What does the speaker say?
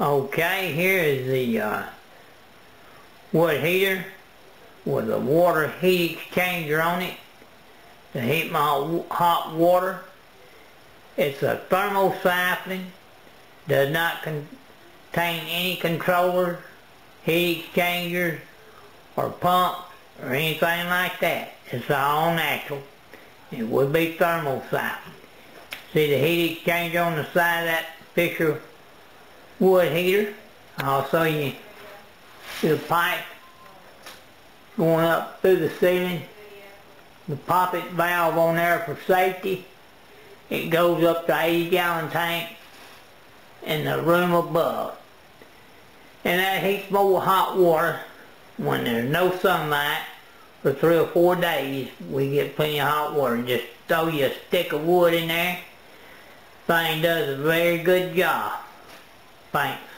Okay, here is the uh, wood heater with a water heat exchanger on it to heat my hot water. It's a thermosiphon, does not contain any controllers, heat exchangers, or pumps, or anything like that. It's all natural. It would be thermosiphon. See the heat exchanger on the side of that Fisher wood heater. I'll show you the pipe going up through the ceiling. The poppet valve on there for safety. It goes up to 80 gallon tank in the room above. And that heats more hot water when there's no sunlight for three or four days. We get plenty of hot water. Just throw you a stick of wood in there. Thing does a very good job. Thanks.